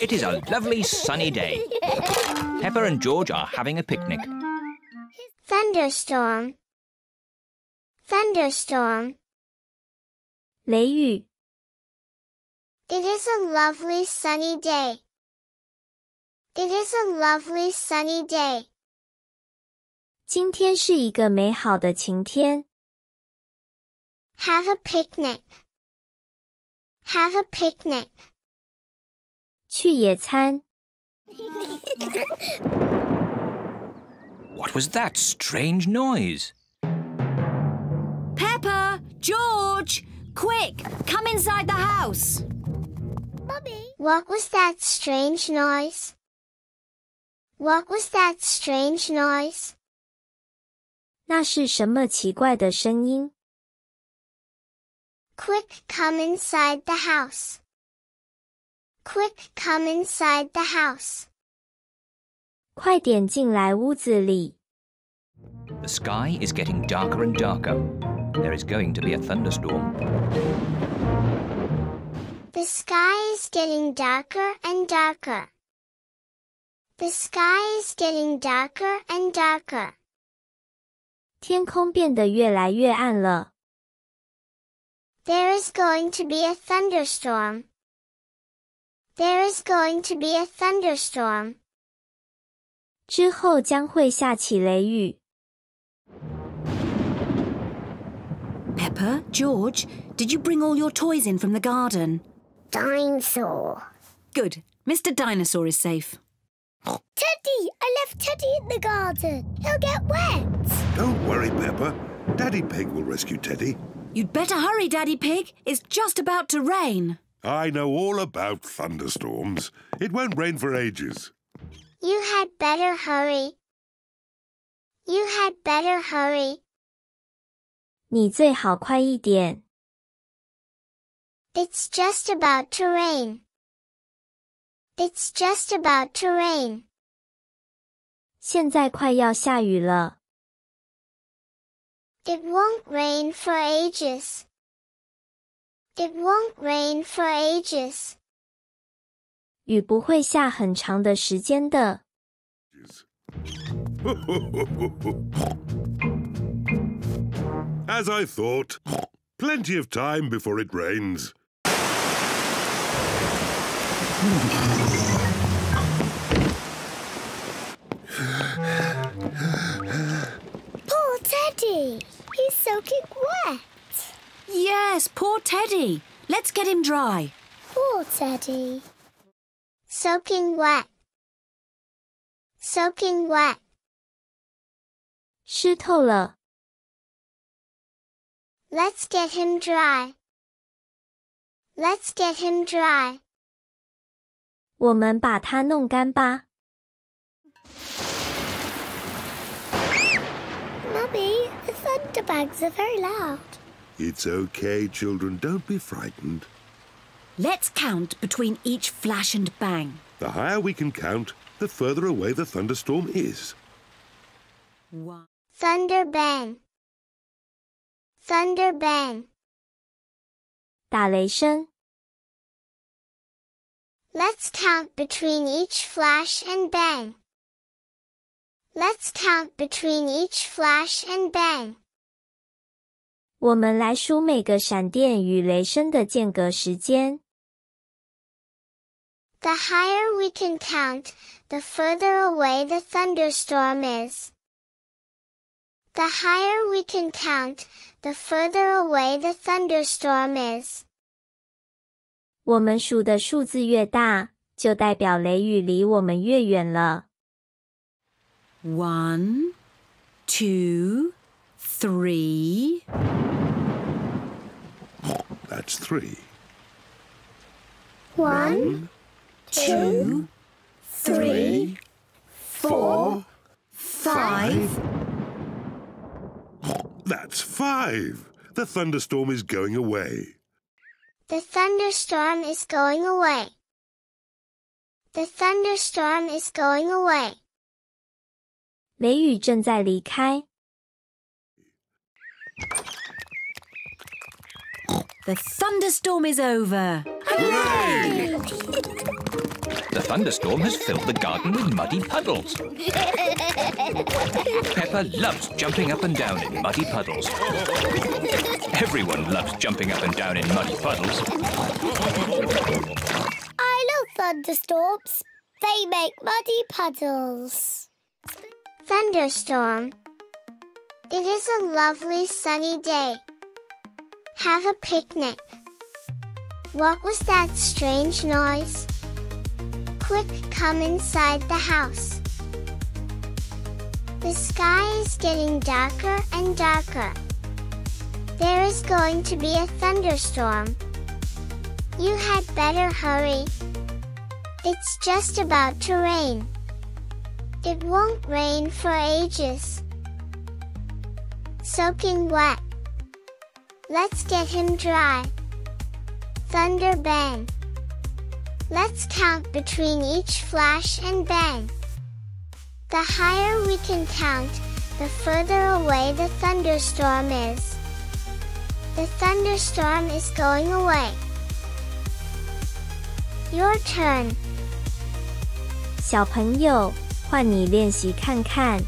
It is a lovely sunny day. Peppa and George are having a picnic. Thunderstorm. Thunderstorm. 雷雨. It is a lovely sunny day. It is a lovely sunny day. 今天是一个美好的晴天。Have a picnic. Have a picnic. 去野餐。What was that strange noise? Peppa! George! Quick! Come inside the house! Bobby! What was that strange noise? What was that strange noise? 那是什么奇怪的声音？Quick, come inside the house. Quick, come inside the house. 快点进来屋子里！ The sky is getting darker and darker. There is going to be a thunderstorm. The sky is getting darker and darker. The sky is getting darker and darker. 天空变得越来越暗了。 There is going to be a thunderstorm. There is going to be a thunderstorm. 之后将会下起雷雨。Peppa, George, did you bring all your toys in from the garden? Dinosaur. Good. Mr. Dinosaur is safe. Teddy! I left Teddy in the garden. He'll get wet. Don't worry, Peppa. Daddy Pig will rescue Teddy. You'd better hurry, Daddy Pig. It's just about to rain. I know all about thunderstorms. It won't rain for ages. You had better hurry. You had better hurry. 你最好快一点。 It's just about to rain. It's just about to rain. 现在快要下雨了。 It won't rain for ages. It won't rain for ages. 雨不会下很长的时间的。 As I thought. Plenty of time before it rains. Poor Teddy. He's soaking wet. Yes, poor Teddy. Let's get him dry. Poor Teddy. Soaking wet. Soaking wet. 湿透了， Let's get him dry. Let's get him dry. 我们把它弄干吧。 Mummy, the thunderbugs are very loud. It's okay, children. Don't be frightened. Let's count between each flash and bang. The higher we can count, the further away the thunderstorm is. One, Thunder bang. Thunder bang. 打雷声， Let's count between each flash and bang. Let's count between each flash and bang. 我们来数每个闪电与雷声的间隔时间。 The higher we can count, the further away the thunderstorm is. The higher we can count, the further away the thunderstorm is. 我们数的数字越大，就代表雷雨离我们越远了。 one, two, three, That's three. One, two, three, Four. five. That's five. The thunderstorm is going away. the thunderstorm is going away. The thunderstorm is going away. 雷雨正在离开。 The thunderstorm is over. Hooray! The thunderstorm has filled the garden with muddy puddles. Peppa loves jumping up and down in muddy puddles. Everyone loves jumping up and down in muddy puddles. I love thunderstorms. They make muddy puddles. Thunderstorm. It is a lovely sunny day. Have a picnic. What was that strange noise? Quick, come inside the house. The sky is getting darker and darker. There is going to be a thunderstorm. You had better hurry. It's just about to rain. It won't rain for ages. Soaking wet. Let's get him dry. Thunder bang. Let's count between each flash and bang. The higher we can count, the further away the thunderstorm is. The thunderstorm is going away. Your turn. 小朋友，换你练习看看。